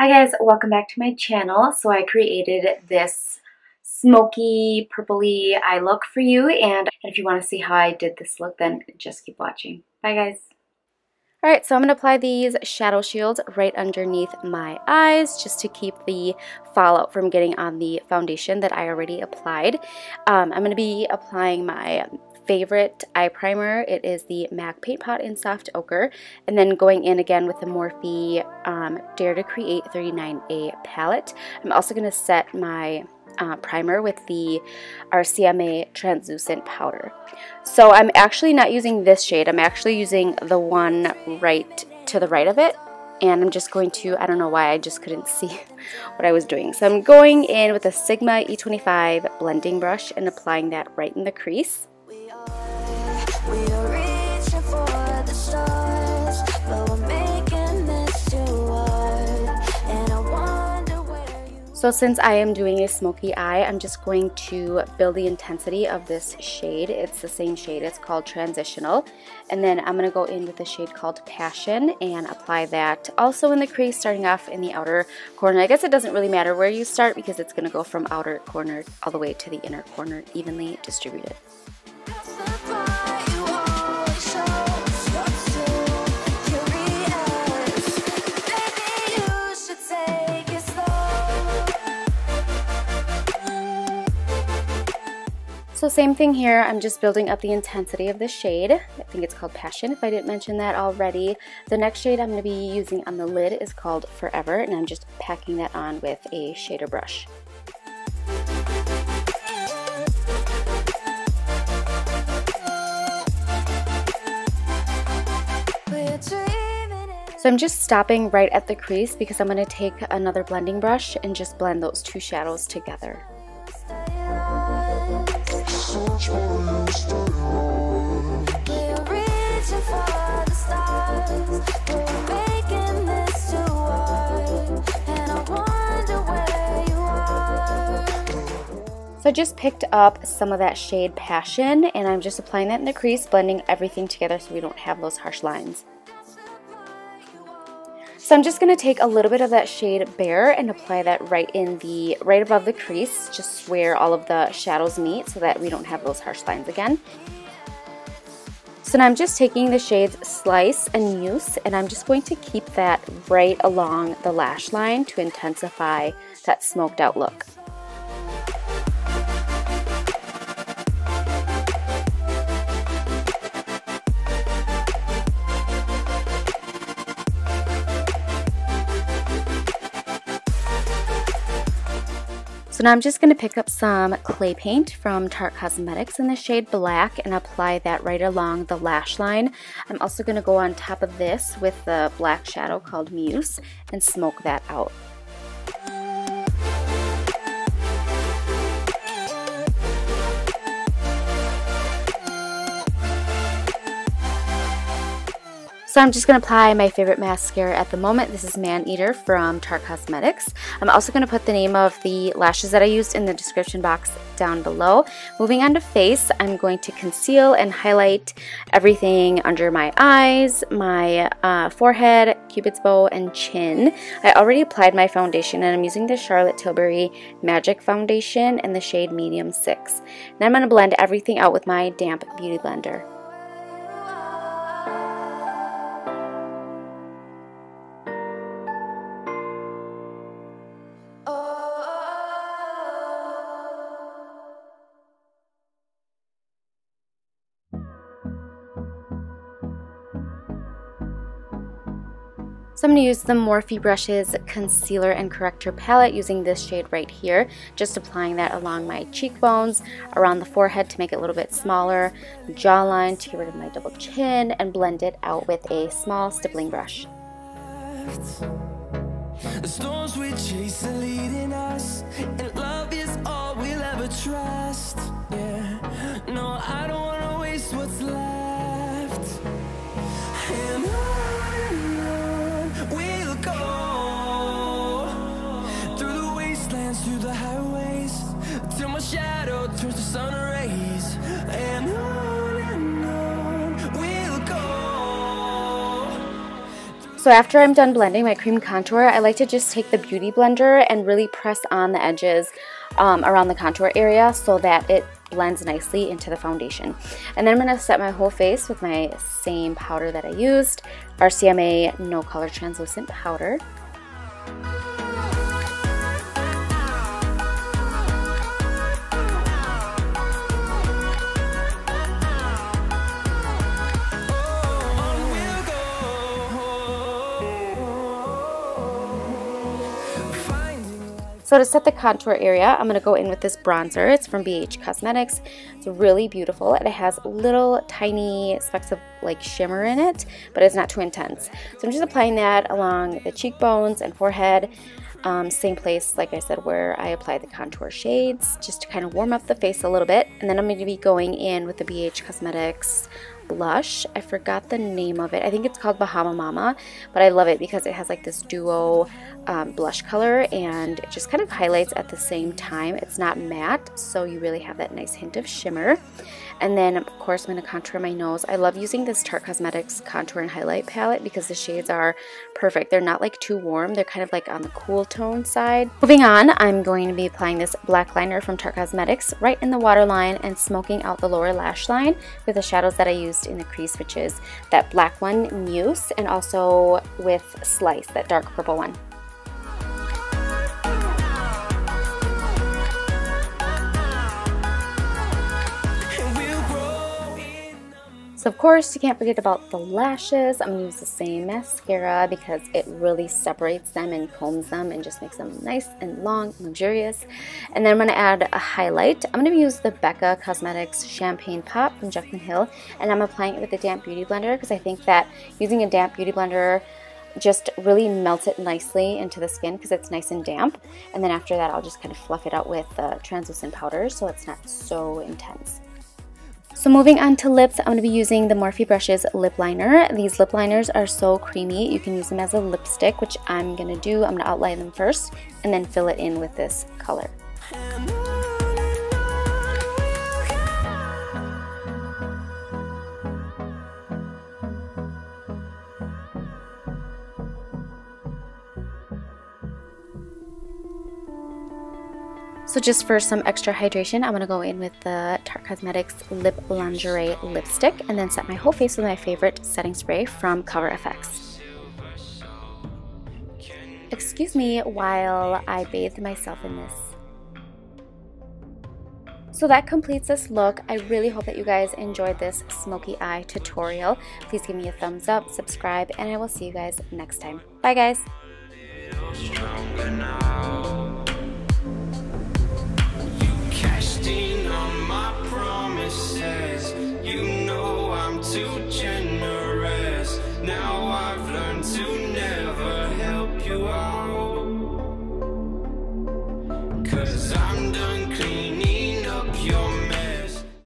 Hi guys, welcome back to my channel. So I created this smoky, purpley eye look for you and if you want to see how I did this look then just keep watching. Bye guys. Alright, so I'm going to apply these shadow shields right underneath my eyes just to keep the fallout from getting on the foundation that I already applied. Um, I'm going to be applying my favorite eye primer. It is the MAC Paint Pot in Soft Ochre. And then going in again with the Morphe um, Dare to Create 39A palette. I'm also going to set my uh, primer with the RCMA translucent powder. So I'm actually not using this shade. I'm actually using the one right to the right of it. And I'm just going to, I don't know why I just couldn't see what I was doing. So I'm going in with a Sigma E25 blending brush and applying that right in the crease. So since I am doing a smoky eye, I'm just going to build the intensity of this shade. It's the same shade, it's called Transitional. And then I'm gonna go in with a shade called Passion and apply that also in the crease, starting off in the outer corner. I guess it doesn't really matter where you start because it's gonna go from outer corner all the way to the inner corner, evenly distributed. So same thing here, I'm just building up the intensity of the shade. I think it's called Passion if I didn't mention that already. The next shade I'm going to be using on the lid is called Forever and I'm just packing that on with a shader brush. So I'm just stopping right at the crease because I'm going to take another blending brush and just blend those two shadows together. So I just picked up some of that shade Passion and I'm just applying that in the crease, blending everything together so we don't have those harsh lines. So I'm just going to take a little bit of that shade Bare and apply that right in the, right above the crease, just where all of the shadows meet so that we don't have those harsh lines again. So now I'm just taking the shades Slice and Muse and I'm just going to keep that right along the lash line to intensify that smoked out look. So now I'm just going to pick up some clay paint from Tarte Cosmetics in the shade Black and apply that right along the lash line. I'm also going to go on top of this with the black shadow called Muse and smoke that out. So I'm just going to apply my favorite mascara at the moment. This is Man Eater from Tarte Cosmetics. I'm also going to put the name of the lashes that I used in the description box down below. Moving on to face, I'm going to conceal and highlight everything under my eyes, my uh, forehead, cupid's bow, and chin. I already applied my foundation and I'm using the Charlotte Tilbury Magic Foundation in the shade Medium 6. Now I'm going to blend everything out with my damp beauty blender. So I'm going to use the Morphe Brushes Concealer and Corrector Palette using this shade right here. Just applying that along my cheekbones, around the forehead to make it a little bit smaller, jawline to get rid of my double chin, and blend it out with a small stippling brush. The storms we chase are leading us, and love is all we'll ever trust. Yeah, no, I don't wanna waste what's left. So after I'm done blending my cream contour, I like to just take the Beauty Blender and really press on the edges um, around the contour area so that it blends nicely into the foundation. And then I'm going to set my whole face with my same powder that I used, RCMA No Color Translucent Powder. So to set the contour area, I'm going to go in with this bronzer. It's from BH Cosmetics. It's really beautiful. And it has little tiny specks of like shimmer in it, but it's not too intense. So I'm just applying that along the cheekbones and forehead. Um, same place, like I said, where I applied the contour shades, just to kind of warm up the face a little bit. And then I'm going to be going in with the BH Cosmetics blush. I forgot the name of it. I think it's called Bahama Mama, but I love it because it has like this duo um, blush color and it just kind of highlights at the same time. It's not matte, so you really have that nice hint of shimmer. And then, of course, I'm going to contour my nose. I love using this Tarte Cosmetics contour and highlight palette because the shades are perfect. They're not like too warm. They're kind of like on the cool tone side. Moving on, I'm going to be applying this black liner from Tarte Cosmetics right in the waterline and smoking out the lower lash line with the shadows that I used in the crease, which is that black one, Muse, and also with Slice, that dark purple one. Of course you can't forget about the lashes. I'm going to use the same mascara because it really separates them and combs them and just makes them nice and long and luxurious. And then I'm going to add a highlight. I'm going to use the Becca Cosmetics Champagne Pop from Jaclyn Hill and I'm applying it with a damp beauty blender because I think that using a damp beauty blender just really melts it nicely into the skin because it's nice and damp. And then after that, I'll just kind of fluff it out with the translucent powder so it's not so intense. So moving on to lips, I'm going to be using the Morphe Brushes lip liner. These lip liners are so creamy. You can use them as a lipstick, which I'm going to do. I'm going to outline them first and then fill it in with this color. So just for some extra hydration, I'm going to go in with the Tarte Cosmetics Lip Lingerie Lipstick and then set my whole face with my favorite setting spray from Cover FX. Excuse me while I bathed myself in this. So that completes this look. I really hope that you guys enjoyed this smoky eye tutorial. Please give me a thumbs up, subscribe, and I will see you guys next time. Bye guys!